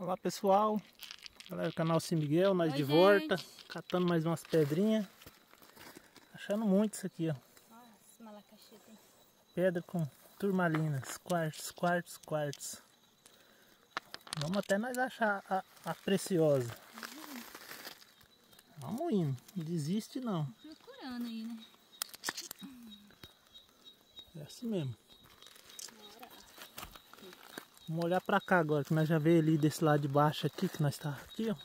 Olá pessoal, galera do canal Sim Miguel, nós Oi, de volta, catando mais umas pedrinhas. Achando muito isso aqui, ó. Nossa, Pedra com turmalinas, quartos, quartos, quartos. Vamos até nós achar a, a preciosa. Uhum. Vamos indo, não desiste não. Procurando aí, né? É assim mesmo. Vamos olhar pra cá agora, que nós já veio ali desse lado de baixo aqui, que nós está aqui, ó.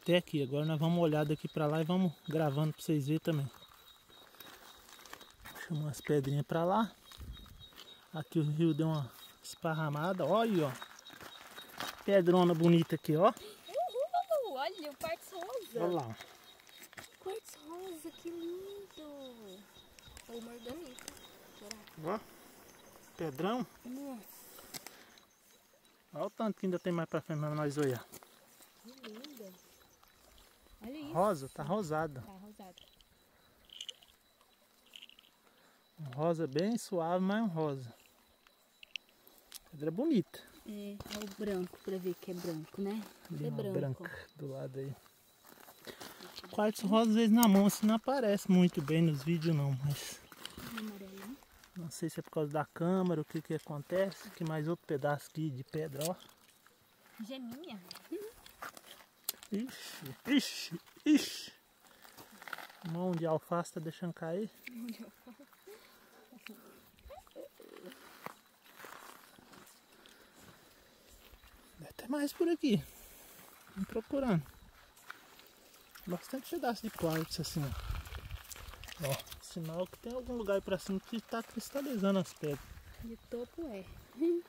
Até aqui, agora nós vamos olhar daqui pra lá e vamos gravando pra vocês verem também. Chamar umas pedrinhas pra lá. Aqui o rio deu uma esparramada, olha, ó. Pedrona bonita aqui, ó. Uhul, olha o quartzo rosa. Olha lá. Quartzo rosa, que lindo. Ou morganita. Ó, pedrão. Nossa. Olha o tanto que ainda tem mais pra frente pra nós olhar. Que linda. Olha isso. Rosa, tá rosada. Tá rosada. Um rosa bem suave, mas um rosa. Pedra bonita. É, é o branco, pra ver que é branco, né? Ali é branco. branca do lado aí. Quartzo rosa às vezes na mão assim não aparece muito bem nos vídeos não, mas... Não sei se é por causa da câmera, o que que acontece. Aqui mais outro pedaço aqui de pedra, ó. Geminha. Ixi, ixi, ixi. Mão de alface tá deixando cair. Mão de alface. Deve ter mais por aqui. Vamos procurando. Bastante pedaço de quartzo assim, ó. Ó, sinal que tem algum lugar para cima que está cristalizando as pedras. De topo é.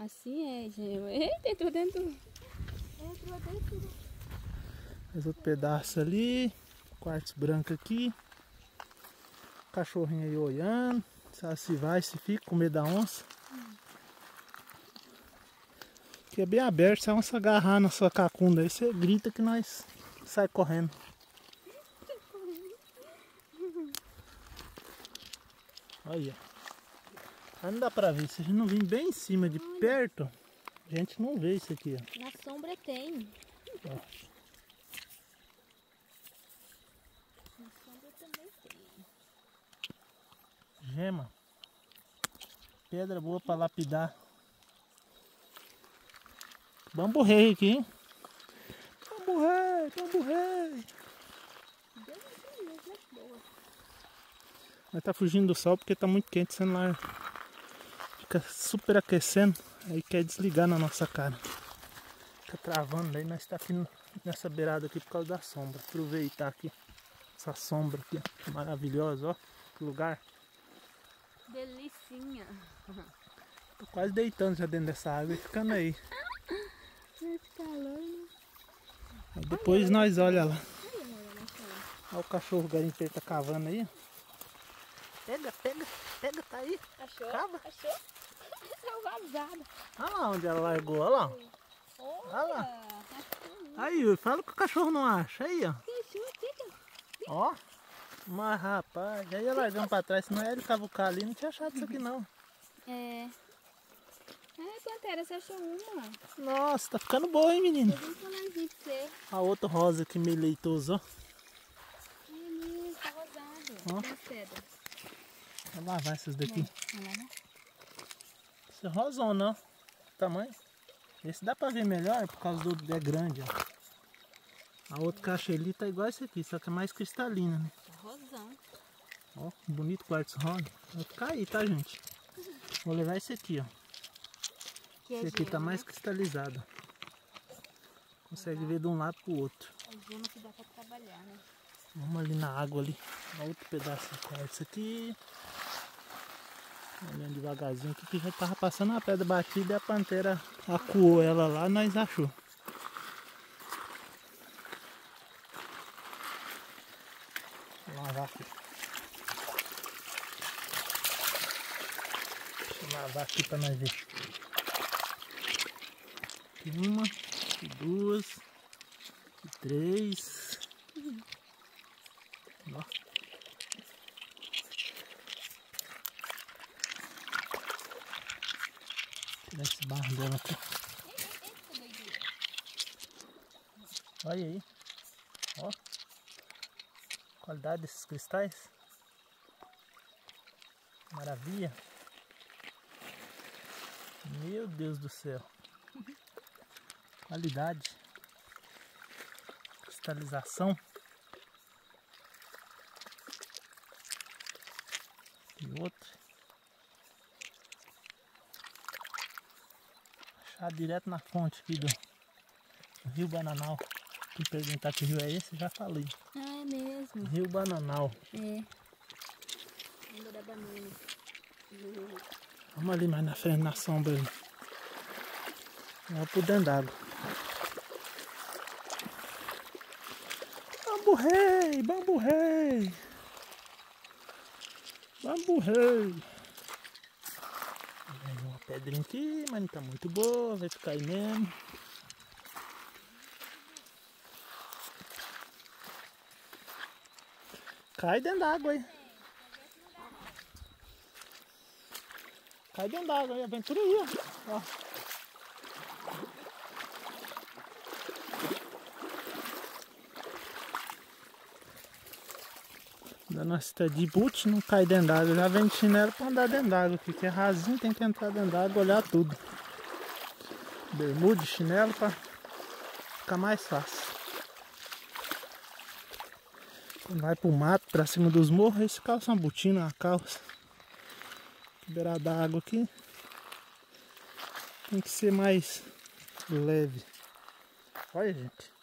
Assim é, gente. Eita, entrou dentro. Entrou dentro. Mais outro pedaço ali. Quartzo branco aqui. Cachorrinho aí olhando. Sabe se vai, se fica com medo da onça. Aqui é bem aberto, se a onça agarrar na sua cacunda aí, você grita que nós sai correndo. Olha. Aí não dá pra ver. Se a gente não vir bem em cima de perto, a gente não vê isso aqui, ó. Na sombra tem. Ó. Na sombra também tem. Gema. Pedra boa pra lapidar. Bambu rei aqui, hein? Bambu rei, bambu rei. Mas tá fugindo do sol porque tá muito quente, o celular fica super aquecendo, aí quer desligar na nossa cara. Fica travando, daí nós tá aqui nessa beirada aqui por causa da sombra. Aproveitar aqui essa sombra aqui, maravilhosa, ó, que lugar. Delicinha. Tô quase deitando já dentro dessa água e ficando aí. Calor, né? Aí depois nós olha lá. Olha o cachorro garimpeiro tá cavando aí. Pega, pega, pega, tá aí. Achou? Cava. Achou? Saiu vazada. Olha lá onde ela largou, olha lá. Olha, olha lá. Aí, fala que o cachorro não acha. Aí, ó. Ó. Mas rapaz, aí ia largando pra trás, senão ele cavucar ali, não tinha achado isso aqui não. É. É, Pantera, você achou uma? Nossa, tá ficando boa, hein, menino? Eu vim falar pra você. A outra rosa aqui meio leitosa, ó. É mesmo, tá rosado. Ó. Das pedras. Vou lavar essas daqui. Lá, né? Esse é rosona, ó. Tamanho. Esse dá pra ver melhor por causa do é grande, ó. A outra caixa ali tá igual esse aqui, só que é mais cristalina, né? Tá rosão. Ó, bonito quartzo rosa. Vai ficar aí, tá, gente? Vou levar esse aqui, ó. Que é esse aqui gema, tá mais né? cristalizado. Consegue ver de um lado pro outro. É gema que dá pra trabalhar, né? Vamos ali na água ali. Outro pedaço de quartzo aqui. Olhando devagarzinho aqui que já tava passando a pedra batida e a pantera acuou ela lá, nós achou. Lavar aqui. Deixa eu lavar aqui pra nós ver. Aqui uma, aqui duas, aqui três. barra dela aqui. Olha aí. Ó. Qualidade desses cristais. Maravilha. Meu Deus do céu. Qualidade. Cristalização. E outro. Achar direto na fonte aqui do Rio Bananal. Quem perguntar que rio é esse, já falei. Ah, é mesmo. Rio Bananal. É. Vamos ali mais na frente, na sombra ali. Por dentro d'água. Bambu rei, bambu rei. Bambu rei. Pedrinha aqui, mas não tá muito boa, vai ficar aí mesmo. Cai dentro d'água aí. Cai dentro d'água aí, aventura aí, ó. Dando uma de boot, não cai dentro d'água. Já vem de chinelo pra andar dentro d'água que é rasinho, tem que entrar dentro d'água, olhar tudo. Bermuda, chinelo pra ficar mais fácil. Quando vai pro mato, pra cima dos morros, esse calça uma botina, uma calça. Beirada da água aqui. Tem que ser mais leve. Olha, gente.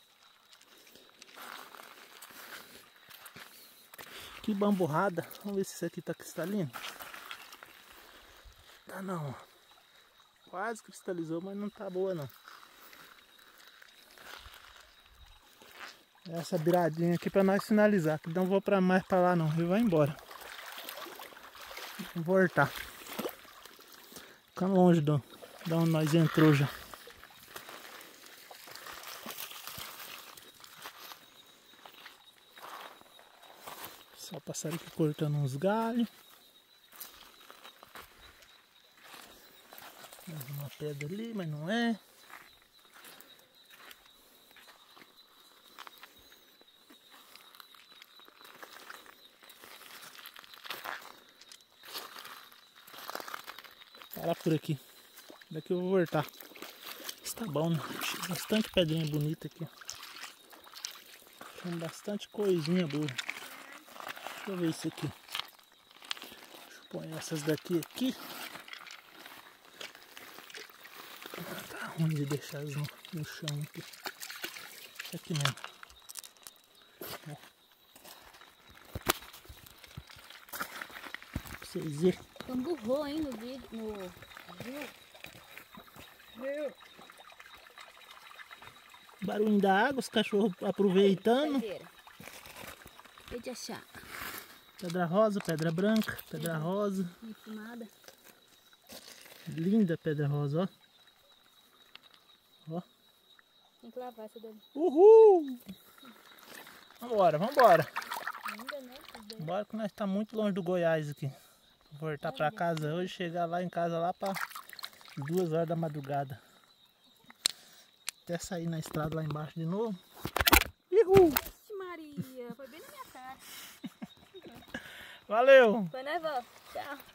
Que bamburrada. Vamos ver se isso aqui tá cristalino. Tá não. Quase cristalizou, mas não tá boa não. Essa biradinha aqui para nós finalizar. Que não vou para mais para lá não. E vai embora. Vou voltar. Fica longe do, de onde nós entrou já. Só passar aqui cortando uns galhos. Mais uma pedra ali, mas não é. parar por aqui. Daqui eu vou voltar. Está bom, né? Bastante pedrinha bonita aqui. Tem bastante coisinha boa. Deixa eu ver isso aqui. Deixa eu pôr essas daqui aqui. Ah, tá ruim de deixar no, no chão aqui. Isso aqui mesmo. Ó. Pra vocês verem. Emburrou, hein, no vídeo, no rio. Barulho da água, os cachorros aproveitando. Aí, de achar. Pedra rosa, pedra branca, pedra rosa. Enfumada. Linda pedra rosa, ó. Ó. Tem que lavar essa daí. Uhul! Vambora, vambora. Ainda, né? Bora que nós estamos tá muito longe do Goiás aqui voltar para casa hoje, chegar lá em casa lá para duas horas da madrugada. Até sair na estrada lá embaixo de novo. Uhul! Maria, foi bem. Valeu! Foi, vó? Tchau.